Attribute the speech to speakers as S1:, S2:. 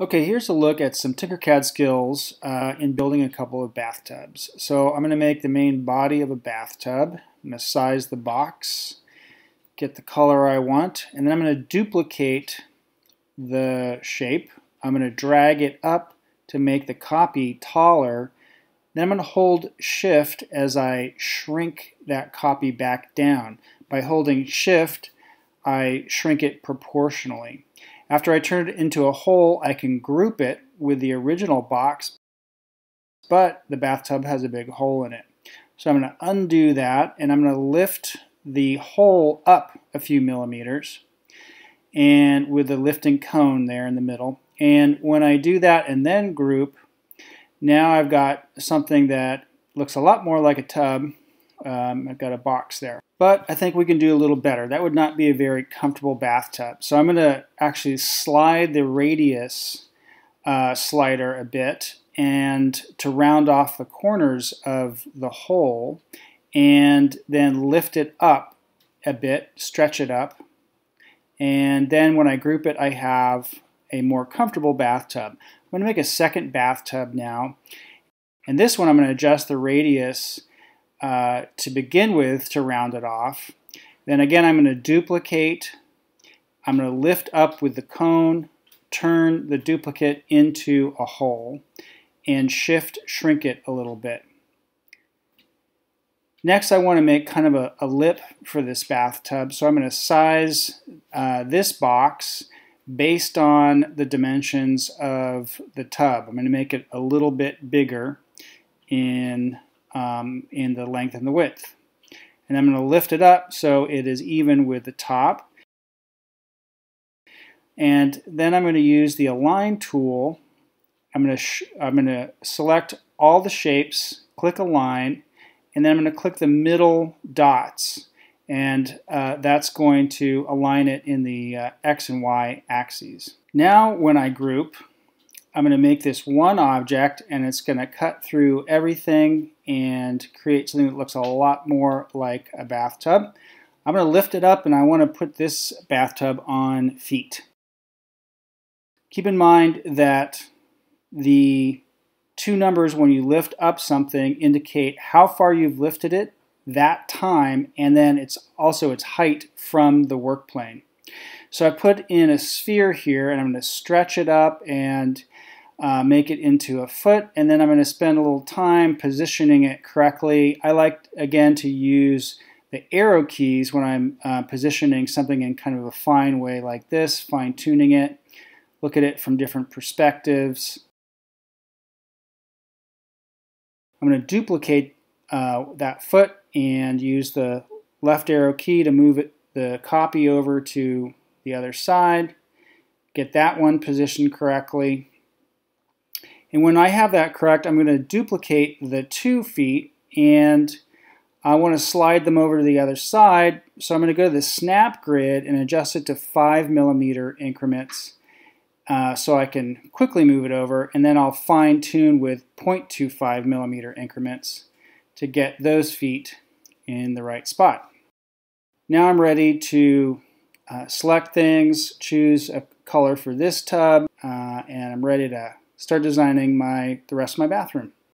S1: Okay, here's a look at some Tinkercad skills uh, in building a couple of bathtubs. So I'm going to make the main body of a bathtub. I'm going to size the box, get the color I want, and then I'm going to duplicate the shape. I'm going to drag it up to make the copy taller. Then I'm going to hold shift as I shrink that copy back down. By holding shift, I shrink it proportionally. After I turn it into a hole, I can group it with the original box, but the bathtub has a big hole in it. So I'm going to undo that, and I'm going to lift the hole up a few millimeters, and with the lifting cone there in the middle. And when I do that and then group, now I've got something that looks a lot more like a tub. Um, I've got a box there but I think we can do a little better. That would not be a very comfortable bathtub. So I'm going to actually slide the radius uh, slider a bit and to round off the corners of the hole and then lift it up a bit, stretch it up. And then when I group it, I have a more comfortable bathtub. I'm going to make a second bathtub now. And this one I'm going to adjust the radius uh, to begin with to round it off. Then again, I'm going to duplicate. I'm going to lift up with the cone, turn the duplicate into a hole, and shift shrink it a little bit. Next, I want to make kind of a, a lip for this bathtub. So I'm going to size uh, this box based on the dimensions of the tub. I'm going to make it a little bit bigger in um, in the length and the width. And I'm going to lift it up so it is even with the top. And then I'm going to use the Align tool. I'm going to, I'm going to select all the shapes, click Align, and then I'm going to click the middle dots. And uh, that's going to align it in the uh, X and Y axes. Now when I group, I'm going to make this one object and it's going to cut through everything and create something that looks a lot more like a bathtub. I'm going to lift it up and I want to put this bathtub on feet. Keep in mind that the two numbers when you lift up something indicate how far you've lifted it that time and then it's also its height from the work plane. So I put in a sphere here and I'm going to stretch it up and uh, make it into a foot, and then I'm going to spend a little time positioning it correctly. I like, again, to use the arrow keys when I'm uh, positioning something in kind of a fine way like this, fine-tuning it, look at it from different perspectives. I'm going to duplicate uh, that foot and use the left arrow key to move it, the copy over to the other side. Get that one positioned correctly. And when I have that correct, I'm going to duplicate the two feet and I want to slide them over to the other side. So I'm going to go to the snap grid and adjust it to 5 millimeter increments uh, so I can quickly move it over. And then I'll fine tune with 0.25 millimeter increments to get those feet in the right spot. Now I'm ready to uh, select things, choose a color for this tub, uh, and I'm ready to start designing my the rest of my bathroom.